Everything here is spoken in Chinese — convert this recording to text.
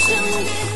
兄弟。